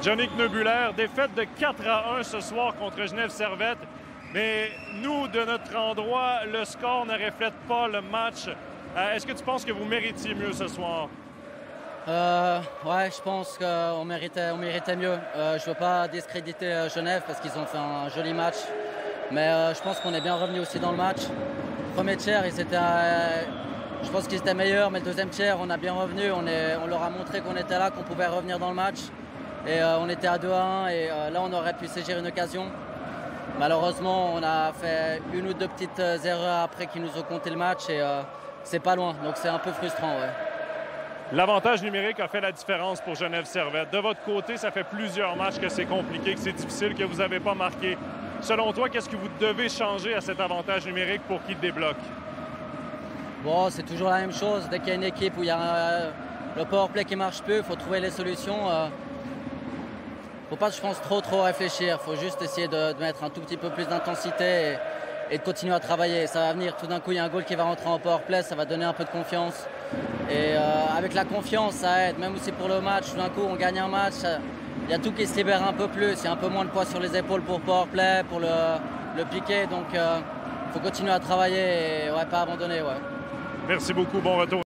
Johnny Knebulaire, défaite de 4 à 1 ce soir contre Genève Servette. Mais nous, de notre endroit, le score ne reflète pas le match. Euh, Est-ce que tu penses que vous méritiez mieux ce soir? Euh, ouais, je pense qu'on méritait, on méritait mieux. Euh, je veux pas discréditer euh, Genève parce qu'ils ont fait un joli match. Mais je pense qu'on est bien revenu aussi dans le match. Premier tiers, ils étaient, je pense qu'ils étaient meilleurs, mais le deuxième tiers, on a bien revenu. On leur a montré qu'on était là, qu'on pouvait revenir dans le match. Et euh, on était à 2 à 1 et euh, là, on aurait pu saisir une occasion. Malheureusement, on a fait une ou deux petites euh, erreurs après qui nous ont compté le match et c'est pas loin. Donc c'est un peu frustrant. Ouais. L'avantage numérique a fait la différence pour Genève Servette. De votre côté, ça fait plusieurs matchs que c'est compliqué, que c'est difficile, que vous n'avez pas marqué. Selon toi, qu'est-ce que vous devez changer à cet avantage numérique pour qu'il débloque? Bon, c'est toujours la même chose. Dès qu'il y a une équipe où il y a euh, le powerplay qui marche peu, il faut trouver les solutions. Euh, faut pas, je pense, trop trop réfléchir. faut juste essayer de, de mettre un tout petit peu plus d'intensité et, et de continuer à travailler. Ça va venir. Tout d'un coup, il y a un goal qui va rentrer en powerplay, ça va donner un peu de confiance. Et euh, avec la confiance, ça aide. Même aussi pour le match, tout d'un coup, on gagne un match. Il y a tout qui se libère un peu plus. Il y a un peu moins de poids sur les épaules pour powerplay, pour le, le. Donc, il faut continuer à travailler et ouais, pas abandonner. Ouais. Merci beaucoup. Bon retour.